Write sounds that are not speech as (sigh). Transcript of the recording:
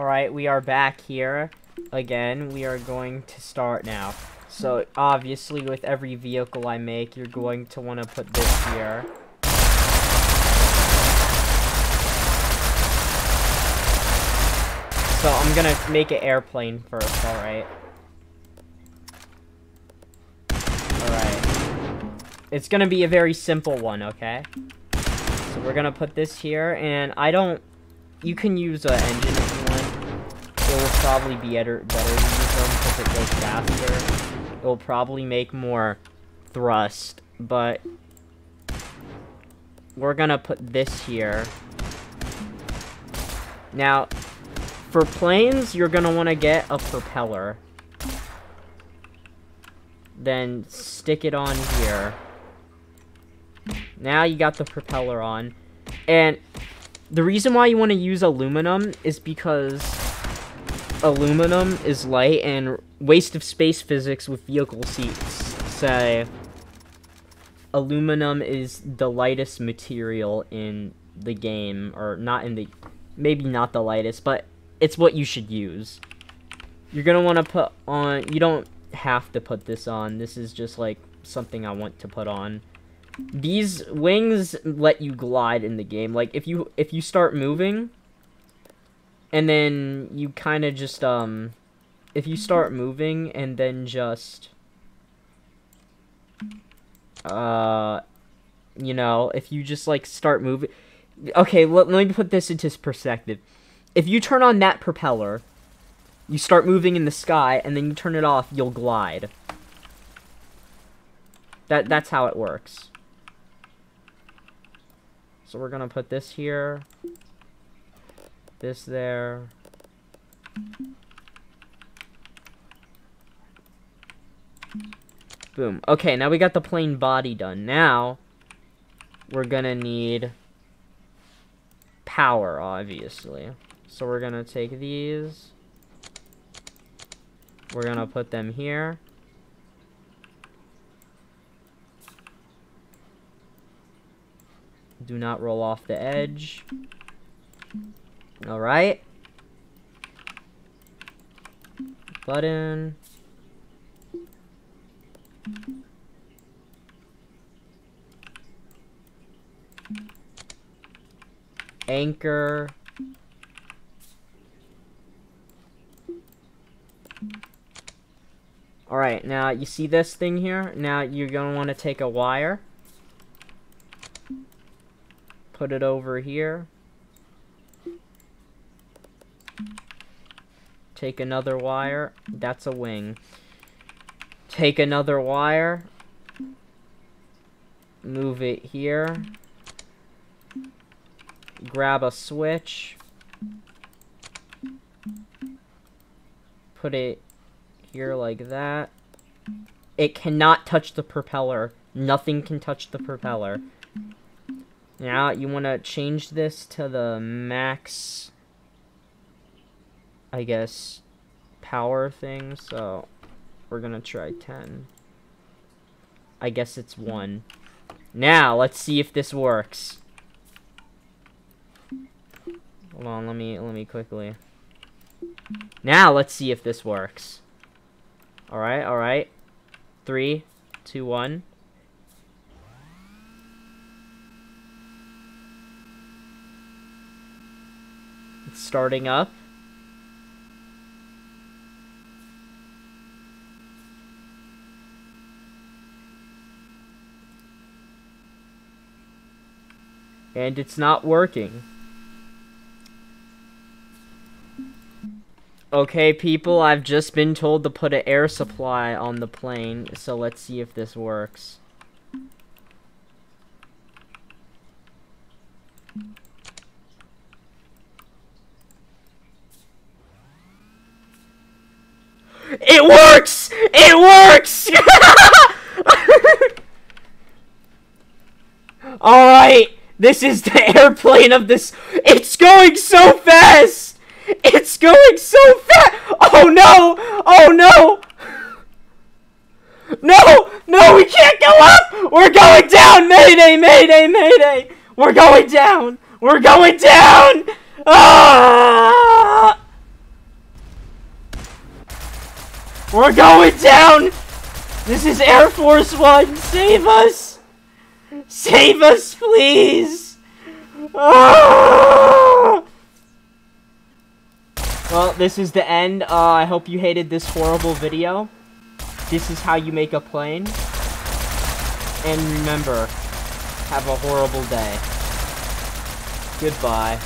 Alright, we are back here. Again, we are going to start now. So, obviously, with every vehicle I make, you're going to want to put this here. So, I'm gonna make an airplane first, alright? Alright. It's gonna be a very simple one, okay? So, we're gonna put this here, and I don't... You can use an engine. It will probably be better, better to use them because it goes faster. It will probably make more thrust, but... We're gonna put this here. Now, for planes, you're gonna want to get a propeller. Then stick it on here. Now you got the propeller on. And the reason why you want to use aluminum is because aluminum is light and waste of space physics with vehicle seats say aluminum is the lightest material in the game or not in the maybe not the lightest but it's what you should use. You're gonna want to put on, you don't have to put this on, this is just like something I want to put on. These wings let you glide in the game, like if you, if you start moving, and then you kind of just, um, if you start moving and then just, uh, you know, if you just like start moving, okay, let, let me put this into perspective if you turn on that propeller, you start moving in the sky, and then you turn it off, you'll glide. That That's how it works. So we're gonna put this here. This there. Boom. Okay, now we got the plane body done. Now, we're gonna need power, obviously. So we're gonna take these. We're gonna put them here. Do not roll off the edge. Alright. Button. Anchor. Alright, now you see this thing here? Now you're going to want to take a wire. Put it over here. Take another wire. That's a wing. Take another wire. Move it here. Grab a switch. Put it here like that. It cannot touch the propeller. Nothing can touch the propeller. Now, you want to change this to the max, I guess, power thing. So, we're to try 10. I guess it's 1. Now, let's see if this works. Hold on, let me, let me quickly. Now, let's see if this works. Alright, alright. Three, two, one. It's starting up. And it's not working. Okay, people, I've just been told to put an air supply on the plane, so let's see if this works. It works! It works! (laughs) Alright, this is the airplane of this. It's going so fast! It's going so fast! Oh no! Oh no! No! No, we can't go up! We're going down! Mayday, mayday, mayday! We're going down! We're going down! Ah! We're going down! This is Air Force One! Save us! Save us, please! Ah! Well, this is the end. Uh, I hope you hated this horrible video. This is how you make a plane. And remember, have a horrible day. Goodbye.